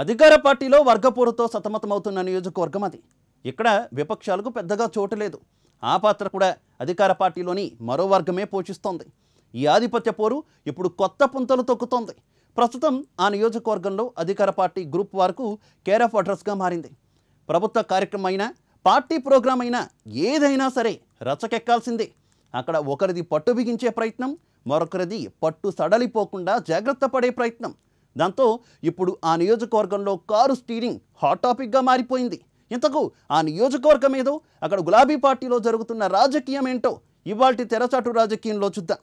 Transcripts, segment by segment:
అధికార పార్టీలో వర్గపోరుతో సతమతమవుతున్న నియోజకవర్గం అది. ఇక్కడ విపక్షాలకు పెద్దగా చోటు లేదు. ఆ పాత్ర కూడా అధికార పార్టీలోని మరో వర్గమే పోషిస్తోంది. ఈ ఆధిపత్య పోరు ఇప్పుడు కొత్త పుంతలు తొక్కుతోంది. ప్రస్తుతం ఆ నియోజకవర్గంలో అధికార పార్టీ గ్రూప్ వరకు కేర్ ఆఫ్ అడ్రస్గా మారింది. ప్రభుత్వ కార్యక్రమం అయినా పార్టీ ప్రోగ్రాం అయినా ఏదైనా సరే రచకెక్కాల్సిందే అక్కడ ఒకరిది పట్టు బిగించే ప్రయత్నం మరొకరిది పట్టు సడలిపోకుండా జాగ్రత్త పడే ప్రయత్నం. దాంతో ఇప్పుడు ఆ నియోజకవర్గంలో కారు స్టీరింగ్ హాట్ టాపిక్గా మారిపోయింది. ఇంతకు ఆ నియోజకవర్గం ఏదో అక్కడ గులాబీ పార్టీలో జరుగుతున్న రాజకీయం ఏంటో ఇవాల్టి తెరచాటు రాజకీయంలో చూద్దాం.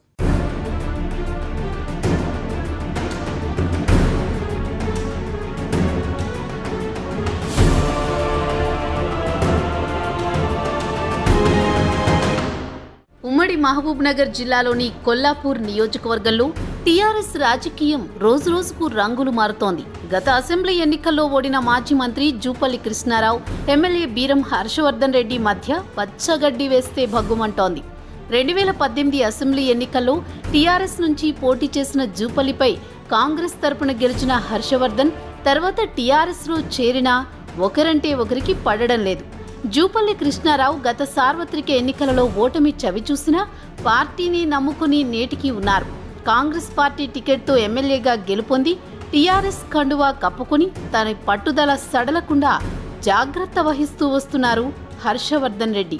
ఉమ్మడి మహబూబ్ నగర్ జిల్లాలోని కొల్లాపూర్ నియోజకవర్గంలో టీఆర్ఎస్ రాజకీయం రోజురోజుకు రంగులు మారుతోంది. గత అసెంబ్లీ ఎన్నికల్లో ఓడిన మాజీ మంత్రి జూపల్లి కృష్ణారావు ఎమ్మెల్యే బీరం హర్షవర్ధన్ రెడ్డి మధ్య పచ్చగడ్డి వేస్తే భగ్గుమంటోంది. రెండు వేల పద్దెనిమిది అసెంబ్లీ ఎన్నికల్లో టీఆర్ఎస్ నుంచి పోటీ చేసిన జూపల్లిపై కాంగ్రెస్ తరపున గెలిచిన హర్షవర్ధన్ తర్వాత టీఆర్ఎస్లో చేరినా ఒకరంటే ఒకరికి పడడం లేదు. జూపల్లి కృష్ణారావు గత సార్వత్రిక ఎన్నికలలో ఓటమి చవిచూసినా పార్టీని నమ్ముకుని నేటికి ఉన్నారు. కాంగ్రెస్ పార్టీ టికెట్తో ఎమ్మెల్యేగా గెలుపొంది టీఆర్ఎస్ కండువా కప్పుకుని తన పట్టుదల సడలకుండా జాగ్రత్త వహిస్తూ వస్తున్నారు హర్షవర్ధన్ రెడ్డి.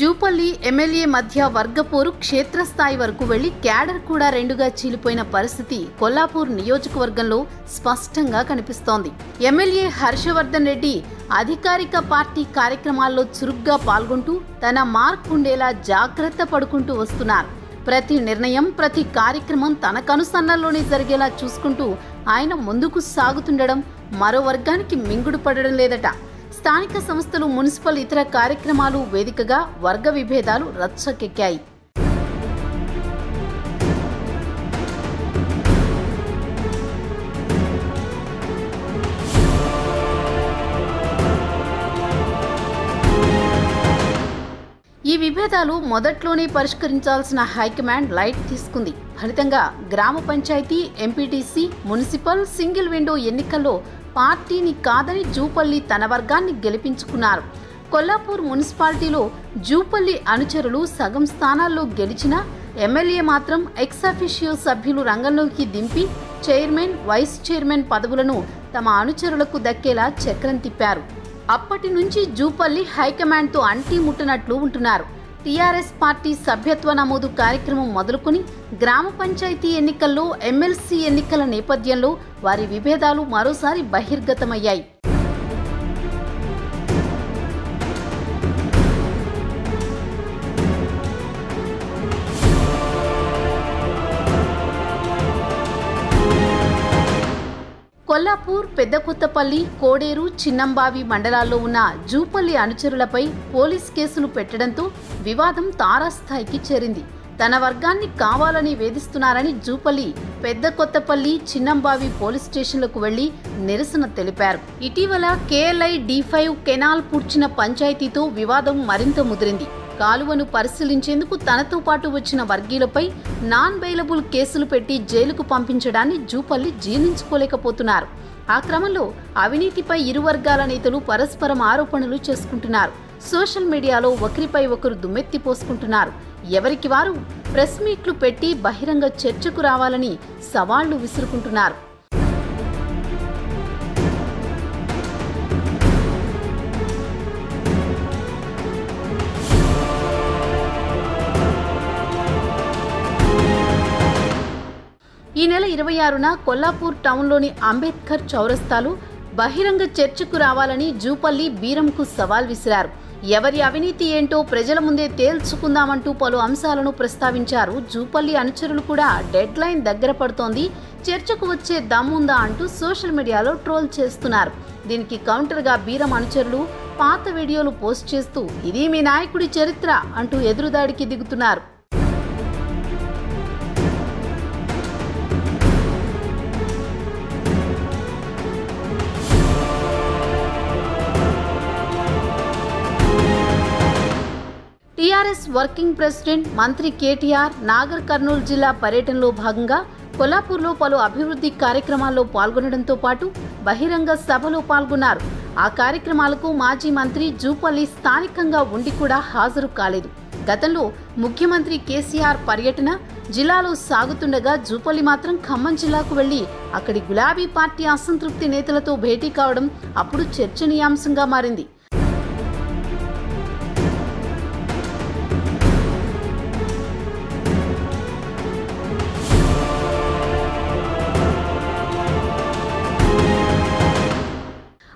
జూపల్లి ఎమ్మెల్యే మధ్య వర్గపోరు క్షేత్రస్థాయి వరకు వెళ్ళి క్యాడర్ కూడా రెండుగా చీలిపోయిన పరిస్థితి కొల్లాపూర్ నియోజకవర్గంలో స్పష్టంగా కనిపిస్తోంది. ఎమ్మెల్యే హర్షవర్ధన్ రెడ్డి అధికారిక పార్టీ కార్యక్రమాల్లో చురుగ్గా పాల్గొంటూ తన మార్క్ ఉండేలా జాగ్రత్త పడుకుంటూ వస్తున్నారు. ప్రతి నిర్ణయం ప్రతి కార్యక్రమం తనకనుసన్నల్లోనే జరిగేలా చూసుకుంటూ ఆయన ముందుకు సాగుతుండడం మరో వర్గానికి మింగుడు పడడం లేదట. స్థానిక సంస్థలు మున్సిపల్ ఇతర కార్యక్రమాలు వేదికగా వర్గ విభేదాలు రచ్చకెక్కాయి. ఈ విభేదాలు మొదట్లోనే పరిష్కరించాల్సిన హైకమాండ్ లైట్ తీసుకుంది. ఫలితంగా గ్రామ panchayat MPTC municipal single window ఎన్నికల్లో పార్టీని కాదని జూపల్లి తన వర్గాన్ని గెలిపించుకున్నారు. కొల్లాపూర్ మున్సిపాలిటీలో జూపల్లి అనుచరులు సగం స్థానాల్లో గెలిచినా ఎమ్మెల్యే మాత్రం ఎక్సాఫిషియో సభ్యులు రంగంలోకి దింపి చైర్మన్ వైస్ చైర్మన్ పదవులను తమ అనుచరులకు దక్కేలా చక్రం తిప్పారు. అప్పటి నుంచి జూపల్లి హైకమాండ్తో అంటీ ముట్టనట్లు ఉంటున్నారు. టీఆర్ఎస్ పార్టీ సభ్యత్వ నమోదు కార్యక్రమం మొదలుకొని గ్రామ పంచాయతీ ఎన్నికల్లో ఎమ్మెల్సీ ఎన్నికల నేపథ్యంలో వారి విభేదాలు మరోసారి బహిర్గతమయ్యాయి. కొల్లాపూర్ పెద్దకొత్తపల్లి కోడేరు చిన్నంబావి మండలాల్లో ఉన్న జూపల్లి అనుచరులపై పోలీస్ కేసులు పెట్టడంతో వివాదం తారాస్థాయికి చేరింది. తన వర్గాన్ని కావాలని వేధిస్తున్నారని జూపల్లి పెద్ద కొత్తపల్లి చిన్నంబావి పోలీస్ స్టేషన్లకు వెళ్ళి నిరసన తెలిపారు. ఇటీవల కేఎల్ఐ డి ఫైవ్ కెనాల్ పూడ్చిన పంచాయతీతో వివాదం మరింత ముదిరింది. కాలువను పరిశీలించేందుకు తనతో పాటు వచ్చిన వర్గీయులపై నాన్ బెయిలబుల్ కేసులు పెట్టి జైలుకు పంపించడాన్ని జూపల్లి జీర్ణించుకోలేకపోతున్నారు. ఆ క్రమంలో అవినీతిపై ఇరు వర్గాల నేతలు పరస్పరం ఆరోపణలు చేసుకుంటున్నారు. సోషల్ మీడియాలో ఒకరిపై ఒకరు దుమ్మెత్తి పోసుకుంటున్నారు. ఎవరికి వారు ప్రెస్ మీట్లు పెట్టి బహిరంగ చర్చకు రావాలని సవాళ్ళు విసురుకుంటున్నారు. ఈ నెల ఇరవై ఆరున కొల్లాపూర్ టౌన్లోని అంబేద్కర్ చౌరస్తాలు బహిరంగ చర్చకు రావాలని జూపల్లి బీరంకు సవాల్ విసిరారు. ఎవరి అవినీతి ఏంటో ప్రజల ముందే తేల్చుకుందామంటూ పలు అంశాలను ప్రస్తావించారు. జూపల్లి అనుచరులు కూడా డెడ్ లైన్ దగ్గర పడుతోంది. చర్చకు వచ్చే దమ్ముందా అంటూ సోషల్ మీడియాలో ట్రోల్ చేస్తున్నారు. దీనికి కౌంటర్గా బీరం అనుచరులు పాత వీడియోలు పోస్ట్ చేస్తూ ఇది మీ నాయకుడి చరిత్ర అంటూ ఎదురుదాడికి దిగుతున్నారు. టీఆర్ఎస్ వర్కింగ్ ప్రెసిడెంట్ మంత్రి కేటీఆర్ నాగర్ కర్నూలు జిల్లా పర్యటనలో భాగంగా కొల్లాపూర్లో పలు అభివృద్ధి కార్యక్రమాల్లో పాల్గొనడంతో పాటు బహిరంగ సభలో పాల్గొన్నారు. ఆ కార్యక్రమాలకు మాజీ మంత్రి జూపల్లి స్థానికంగా ఉండి కూడా హాజరు కాలేదు. గతంలో ముఖ్యమంత్రి కేసీఆర్ పర్యటన జిల్లాలో సాగుతుండగా జూపల్లి మాత్రం ఖమ్మం జిల్లాకు వెళ్ళి అక్కడి గులాబీ పార్టీ అసంతృప్తి నేతలతో భేటీ కావడం అప్పుడు చర్చనీయాంశంగా మారింది.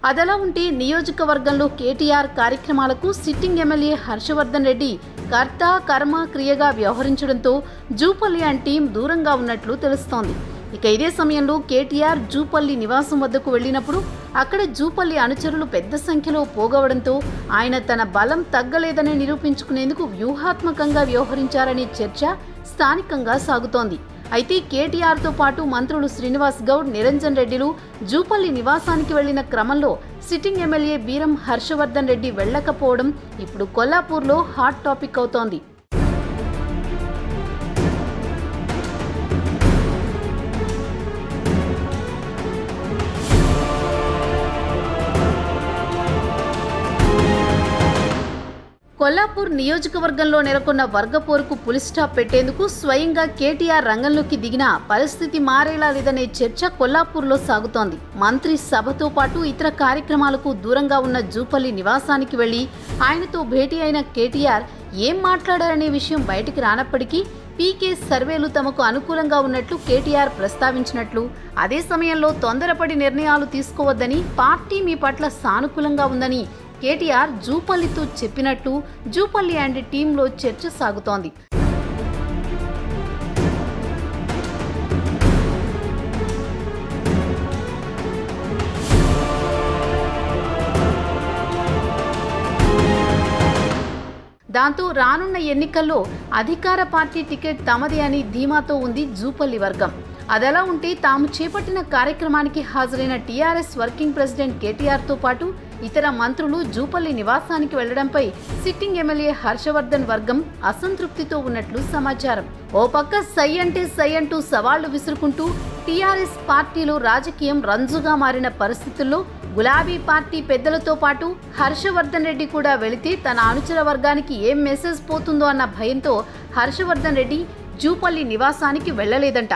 అదలా ఉంటే నియోజకవర్గంలో కేటీఆర్ కార్యక్రమాలకు సిట్టింగ్ ఎమ్మెల్యే హర్షవర్ధన్ రెడ్డి కర్త కర్మ క్రియగా వ్యవహరించడంతో జూపల్లి అండ్ టీం దూరంగా ఉన్నట్లు తెలుస్తోంది. ఇక ఇదే సమయంలో కేటీఆర్ జూపల్లి నివాసం వద్దకు వెళ్ళినప్పుడు అక్కడ జూపల్లి అనుచరులు పెద్ద సంఖ్యలో పోగవడంతో ఆయన తన బలం తగ్గలేదని నిరూపించుకునేందుకు వ్యూహాత్మకంగా వ్యవహరించారనే చర్చ స్థానికంగా సాగుతోంది. అయితే కేటీఆర్తో పాటు మంత్రులు శ్రీనివాస్ గౌడ్ నిరంజన్ రెడ్డిలు జూపల్లి నివాసానికి వెళ్ళిన క్రమంలో సిట్టింగ్ ఎమ్మెల్యే బీరం హర్షవర్ధన్ రెడ్డి వెళ్ళకపోవడం ఇప్పుడు కొల్లాపూర్లో హాట్ టాపిక్ అవుతోంది. కొల్లాపూర్ నియోజకవర్గంలో నెలకొన్న వర్గపోరుకు పులిస్టాప్ పెట్టేందుకు స్వయంగా కేటీఆర్ రంగంలోకి దిగిన పరిస్థితి మారేలా లేదనే చర్చ కొల్లాపూర్లో సాగుతోంది. మంత్రి సభతో పాటు ఇతర కార్యక్రమాలకు దూరంగా ఉన్న జూపల్లి నివాసానికి వెళ్ళి ఆయనతో భేటీ అయిన కేటీఆర్ ఏం మాట్లాడారనే విషయం బయటికి రానప్పటికీ పీకే సర్వేలు తమకు అనుకూలంగా ఉన్నట్లు కేటీఆర్ ప్రస్తావించినట్లు అదే సమయంలో తొందరపడి నిర్ణయాలు తీసుకోవద్దని పార్టీ మీ పట్ల సానుకూలంగా ఉందని కేటీఆర్ జూపల్లితో చెప్పినట్టు జూపల్లి అండ్ టీంలో చర్చ సాగుతోంది. దాంతో రానున్న ఎన్నికల్లో అధికార పార్టీ టికెట్ తమది అని ధీమాతో ఉంది జూపల్లి వర్గం. అదలా ఉంటే తాము చేపట్టిన కార్యక్రమానికి హాజరైన టీఆర్ఎస్ వర్కింగ్ ప్రెసిడెంట్ కేటీఆర్తో పాటు ఇతర మంత్రులు జూపల్లి నివాసానికి వెళ్ళడంపై సిట్టింగ్ ఎమ్మెల్యే హర్షవర్ధన్ వర్గం అసంతృప్తితో ఉన్నట్లు సమాచారం. ఓ పక్క సై అంటే సై అంటూ సవాళ్ళు విసురుకుంటూ టీఆర్ఎస్ పార్టీలో రాజకీయం రంజుగా మారిన పరిస్థితుల్లో గులాబీ పార్టీ పెద్దలతో పాటు హర్షవర్ధన్ రెడ్డి కూడా వెళితే తన అనుచర వర్గానికి ఏం మెసేజ్ పోతుందో అన్న భయంతో హర్షవర్ధన్ రెడ్డి జూపల్లి నివాసానికి వెళ్ళలేదంట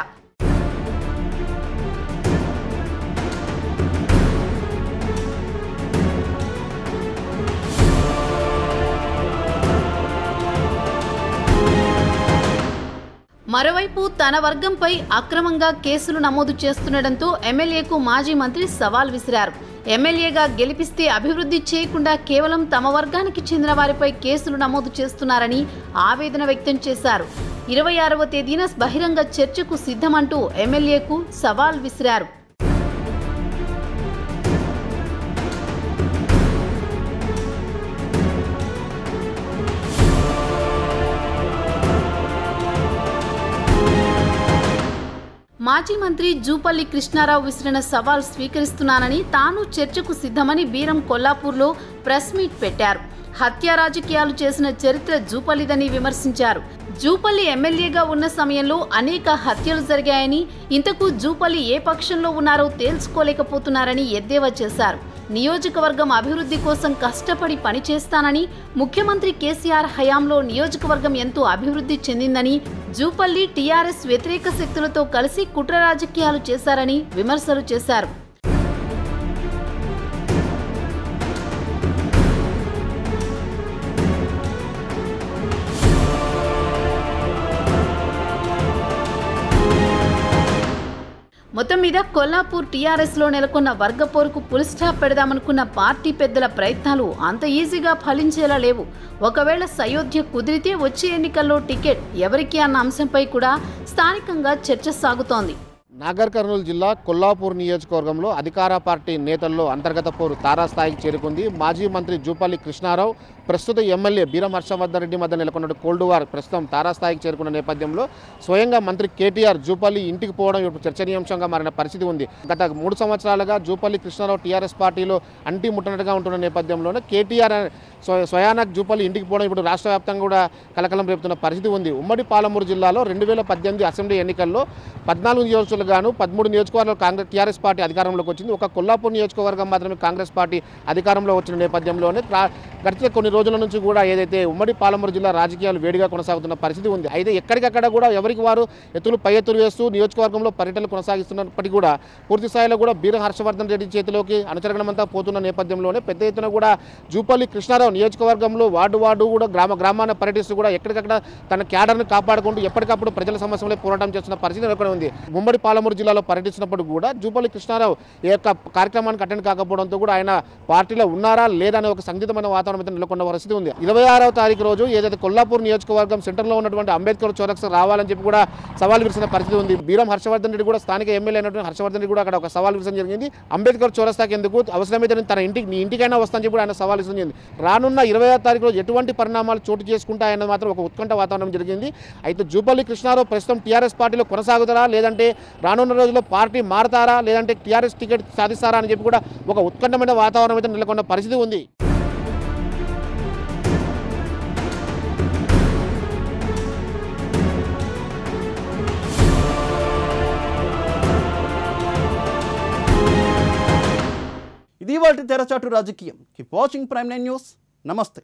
మరోవైపు తన వర్గంపై అక్రమంగా కేసులు నమోదు చేస్తుండటంతో ఎమ్మెల్యేకు మాజీ మంత్రి సవాల్ విసిరారు. ఎమ్మెల్యేగా గెలిపిస్తే అభివృద్ధి చేయకుండా కేవలం తమ వర్గానికి చెందిన వారిపై కేసులు నమోదు చేస్తున్నారని ఆవేదన వ్యక్తం చేశారు. ఇరవై ఆరవ తేదీన బహిరంగ చర్చకు సిద్ధమంటూ ఎమ్మెల్యేకు సవాల్ విసిరారు. మాజీ మంత్రి జూపల్లి కృష్ణారావు విసిరిన సవాల్ స్వీకరిస్తున్నానని తాను చర్చకు సిద్ధమని బీరం కొల్లాపూర్లో ప్రెస్ మీట్ పెట్టారు. హత్య రాజకీయాలు చేసిన చరిత్ర జూపల్లిదని విమర్శించారు. జూపల్లి ఎమ్మెల్యేగా ఉన్న సమయంలో అనేక హత్యలు జరిగాయని ఇంతకు జూపల్లి ఏ పక్షంలో ఉన్నారో తేల్చుకోలేకపోతున్నారని ఎద్దేవా చేశారు. నియోజకవర్గం అభివృద్ధి కోసం కష్టపడి పనిచేస్తానని ముఖ్యమంత్రి కేసీఆర్ హయాంలో నియోజకవర్గం ఎంతో అభివృద్ధి చెందిందని జూపల్లి టీఆర్ఎస్ వ్యతిరేక శక్తులతో కలిసి కుట్ర రాజకీయాలు చేశారని విమర్శలు చేశారు. మొత్తం మీద కొల్లాపూర్ టీఆర్ఎస్లో నెలకొన్న వర్గ పోరుకు పుల్ స్టాప్ పెడదామనుకున్న పార్టీ పెద్దల ప్రయత్నాలు అంత ఈజీగా ఫలించేలా లేవు. ఒకవేళ సయోధ్య కుదిరితే వచ్చే ఎన్నికల్లో టికెట్ ఎవరికి అన్న అంశంపై కూడా స్థానికంగా చర్చ సాగుతోంది. నాగర్ కర్నూలు జిల్లా కొల్లాపూర్ నియోజకవర్గంలో అధికార పార్టీ నేతల్లో అంతర్గత పోరు తారాస్థాయికి చేరుకుంది. మాజీ మంత్రి జూపల్లి కృష్ణారావు ప్రస్తుత ఎమ్మెల్యే బీరం హర్షవర్ధన్ రెడ్డి మధ్య నెలకొన్న కోల్డ్ వార్ ప్రస్తుతం తారాస్థాయికి చేరుకున్న నేపథ్యంలో స్వయంగా మంత్రి కేటీఆర్ జూపల్లి ఇంటికి పోవడం ఇప్పుడు చర్చనీయాంశంగా మారిన పరిస్థితి ఉంది. గత మూడు సంవత్సరాలుగా జూపల్లి కృష్ణారావు టీఆర్ఎస్ పార్టీలో అంటి ముట్టనట్టుగా ఉంటున్న నేపథ్యంలోనే కేటీఆర్ స్వ- జూపల్లి ఇంటికి పోవడం ఇప్పుడు రాష్ట్ర వ్యాప్తంగా కూడా కలకలం రేపుతున్న పరిస్థితి ఉంది. ఉమ్మడి పాలమూరు జిల్లాలో రెండు వేల పద్దెనిమిది అసెంబ్లీ ఎన్నికల్లో పద్నాలుగు నియోజకవర్గాలు గాను పదమూడు నియోజకవర్గాలు కాంగ్రెస్ టీఆర్ఎస్ పార్టీ అధికారంలోకి వచ్చింది. ఒక కొల్లాపూర్ నియోజకవర్గం మాత్రమే కాంగ్రెస్ పార్టీ అధికారంలో వచ్చిన నేపథ్యంలోనే గడిచిన కొన్ని రోజుల నుంచి కూడా ఏదైతే ఉమ్మడి పాలమూరు జిల్లా రాజకీయాలు వేడిగా కొనసాగుతున్న పరిస్థితి ఉంది. అయితే ఎక్కడికక్కడ కూడా ఎవరికి వారు ఎత్తులు పై ఎత్తులు వేస్తూ నియోజకవర్గంలో పర్యటనలు కొనసాగిస్తున్నప్పటికీ కూడా పూర్తి స్థాయిలో కూడా బీర హర్షవర్ధన్ రెడ్డి చేతిలోకి అనుచరగణమంతా పోతున్న నేపథ్యంలోనే పెద్ద ఎత్తున కూడా జూపల్లి కృష్ణారావు నియోజకవర్గంలో వార్డు వార్డు కూడా గ్రామ గ్రామాన్ని పర్యటిస్తూ కూడా ఎక్కడికక్కడ తన క్యాడర్ను కాపాడుకుంటూ ఎప్పటికప్పుడు ప్రజల సమస్యలపై పోరాటం చేస్తున్న పరిస్థితి నెలకొని ఉంది. ఉమ్మడి పాలమూరు జిల్లాలో పర్యటించినప్పుడు కూడా జూపల్లి కృష్ణారావు ఈ యొక్క కార్యక్రమానికి అటెండ్ కాకపోవడంతో కూడా ఆయన పార్టీలో ఉన్నారా లేదా అనే ఒక సంగీతమైన వాతావరణం అయితే నెలకొన్న పరిస్థితి ఉంది. ఇరవై ఆరవ తారీఖు రోజు ఏదైతే కొల్లాపూర్ నియోజకవర్గం సెంటర్లో ఉన్నటువంటి అంబేద్కర్ చౌరక్స్ రావాలని చెప్పి కూడా సవాల్ విరిసిన పరిస్థితి ఉంది. బీరం హర్షవర్ధన్ రెడ్డి కూడా స్థానిక ఎమ్మెల్యే అయినటువంటి హర్షవర్ధన్ రెడ్డి కూడా అక్కడ ఒక సవాల్ విసరం జరిగింది. అంబేద్కర్ చౌరస్తాకి ఎందుకు? అవసరమైతే తన ఇంటికి నీ ఇంటికైనా వస్తాను చెప్పి ఆయన సవాల్ విసరం జరిగింది. రానున్న ఇరవై ఆరు తారీఖు రోజు ఎటువంటి పరిణామాలు చోటు చేసుకుంటాయన్నది మాత్రం ఒక ఉత్కంఠ వాతావరణం జరిగింది. అయితే జూపల్లి కృష్ణారావు ప్రస్తుతం టీఆర్ఎస్ పార్టీలో కొనసాగుతారా? లేదంటే రానున్న రోజుల్లో పార్టీ మారతారా? లేదంటే టీఆర్ఎస్ టికెట్ సాధిస్తారా అని చెప్పి కూడా ఒక ఉత్కంఠమైన వాతావరణం అయితే నెలకొన్న పరిస్థితి ఉంది. ఇది వాటి తెరచాటు రాజకీయం. Keep watching Prime nine news. నమస్తే.